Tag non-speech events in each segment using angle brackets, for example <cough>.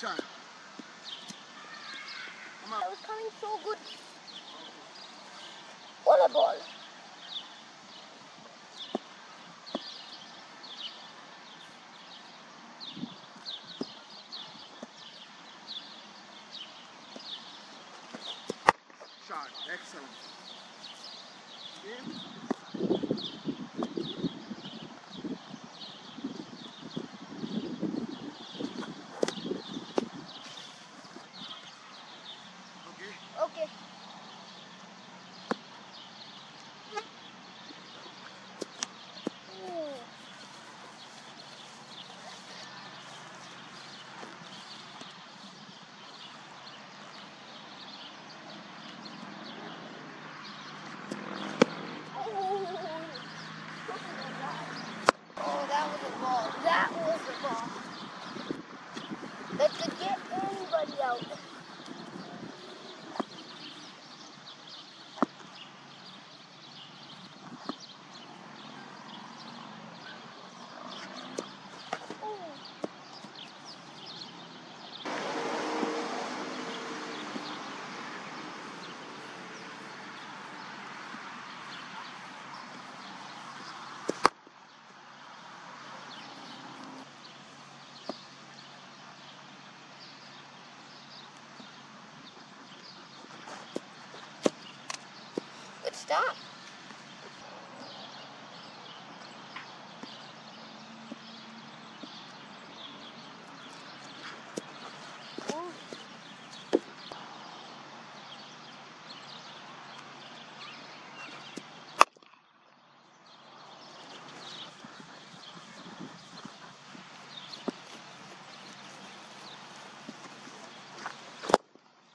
Child. Come on. That was coming so good. Volleyball. Shot. Excellent. Game. Good stop. Ooh.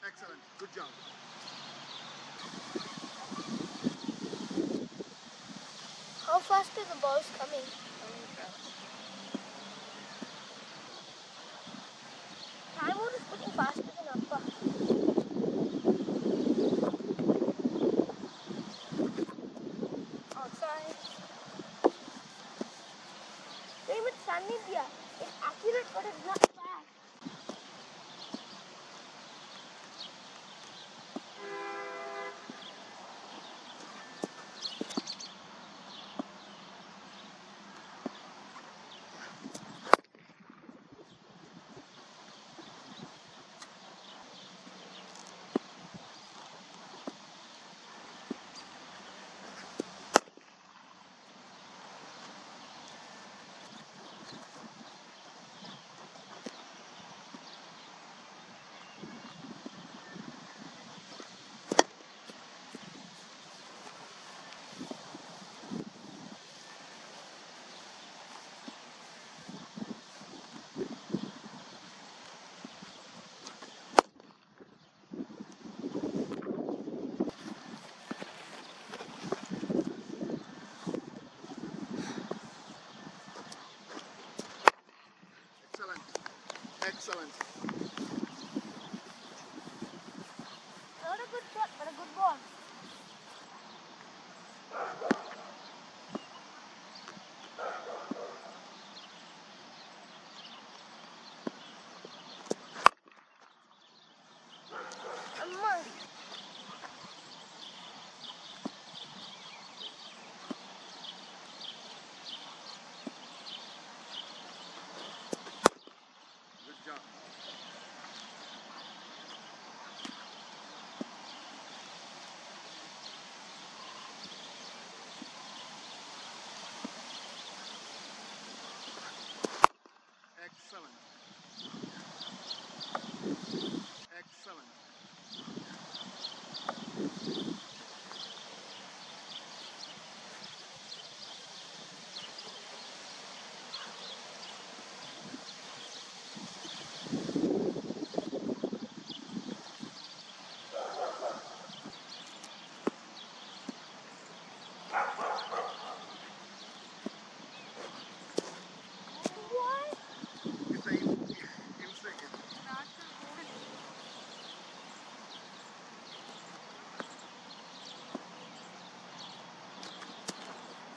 Excellent. Good job. Are the balls coming? Timur is putting faster than Appa.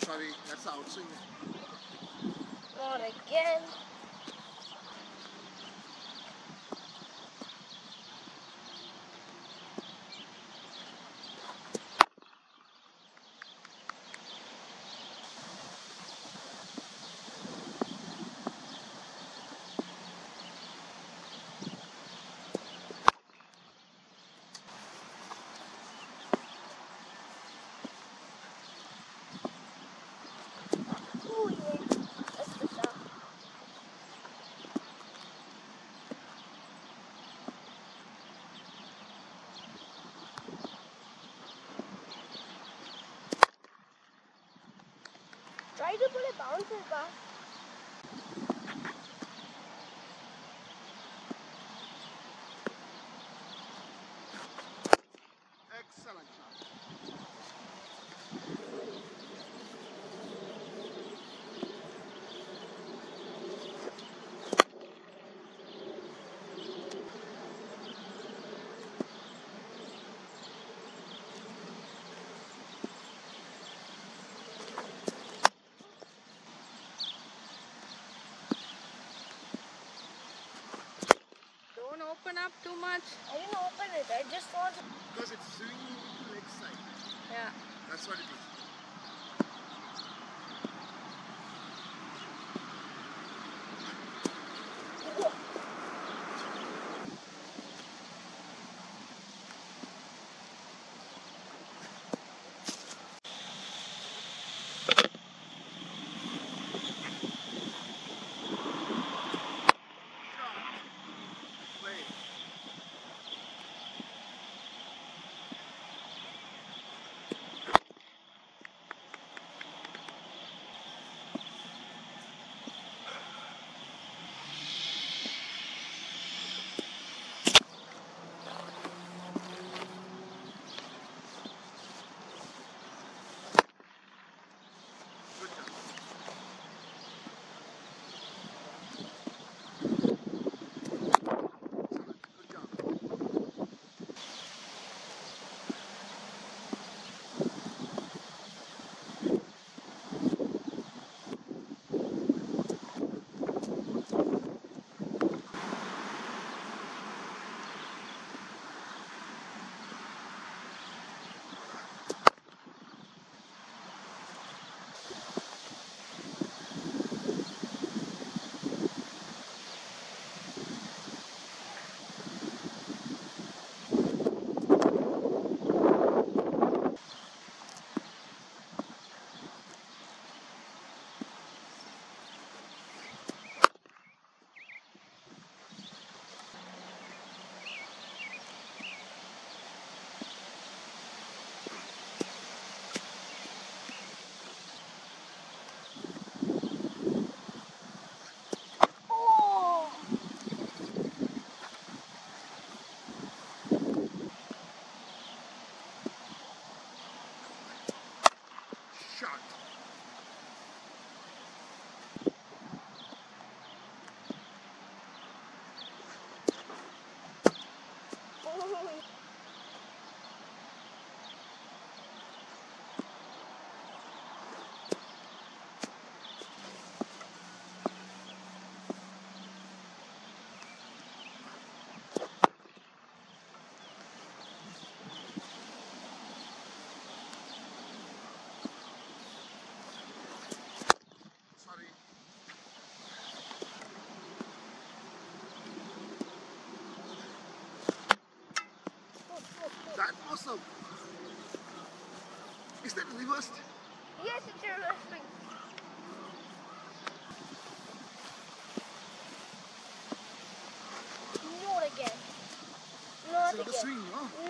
Sorry, that's outswing. Not again. 孩子过来帮一下吧。Up too much. I didn't open it. I just want to. Because it's swinging to leg side. Yeah. That's what it is.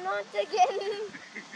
Not again. <laughs>